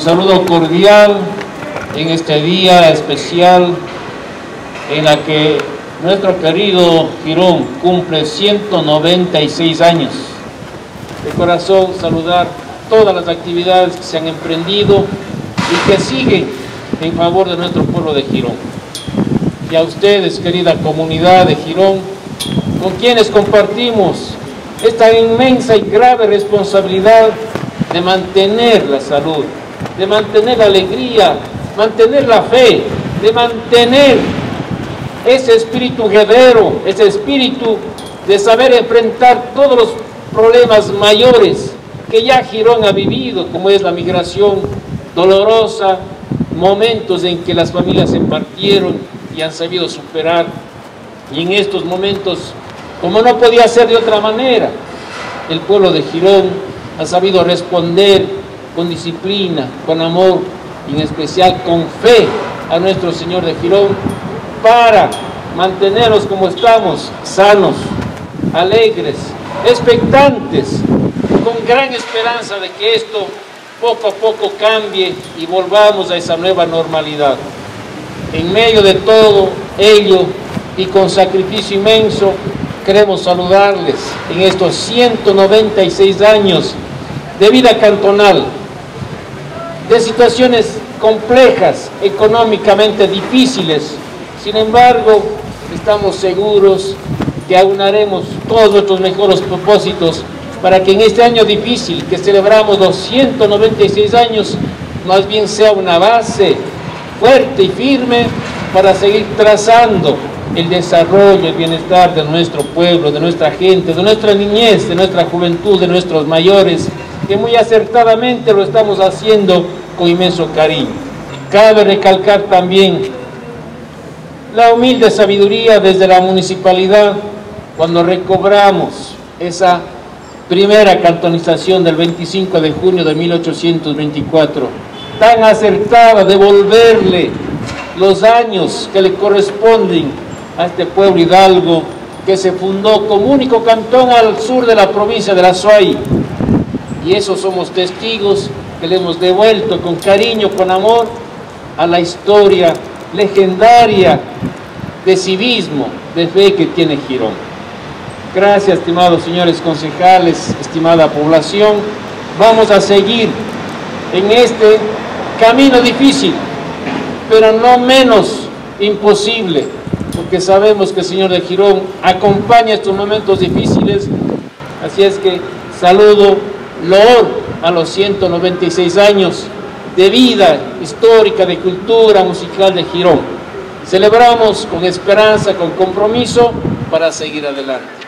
Un saludo cordial en este día especial en la que nuestro querido Girón cumple 196 años. De corazón saludar todas las actividades que se han emprendido y que siguen en favor de nuestro pueblo de Girón. Y a ustedes, querida comunidad de Girón, con quienes compartimos esta inmensa y grave responsabilidad de mantener la salud, de mantener la alegría, mantener la fe, de mantener ese espíritu guerrero, ese espíritu de saber enfrentar todos los problemas mayores que ya Girón ha vivido, como es la migración dolorosa, momentos en que las familias se partieron y han sabido superar, y en estos momentos, como no podía ser de otra manera, el pueblo de Girón ha sabido responder con disciplina, con amor y en especial con fe a nuestro Señor de Girón para mantenernos como estamos, sanos, alegres, expectantes, con gran esperanza de que esto poco a poco cambie y volvamos a esa nueva normalidad. En medio de todo ello y con sacrificio inmenso, queremos saludarles en estos 196 años de vida cantonal, de situaciones complejas, económicamente difíciles. Sin embargo, estamos seguros que aunaremos todos nuestros mejores propósitos para que en este año difícil que celebramos los 196 años, más bien sea una base fuerte y firme para seguir trazando el desarrollo, el bienestar de nuestro pueblo, de nuestra gente, de nuestra niñez, de nuestra juventud, de nuestros mayores, que muy acertadamente lo estamos haciendo inmenso cariño. Cabe recalcar también la humilde sabiduría desde la municipalidad cuando recobramos esa primera cantonización del 25 de junio de 1824, tan acertada, devolverle los años que le corresponden a este pueblo hidalgo que se fundó como único cantón al sur de la provincia de la Suay. Y eso somos testigos que le hemos devuelto con cariño, con amor a la historia legendaria de civismo, de fe que tiene Girón. Gracias, estimados señores concejales, estimada población. Vamos a seguir en este camino difícil, pero no menos imposible, porque sabemos que el Señor de Girón acompaña estos momentos difíciles. Así es que saludo, loor a los 196 años de vida histórica, de cultura musical de Girón. Celebramos con esperanza, con compromiso para seguir adelante.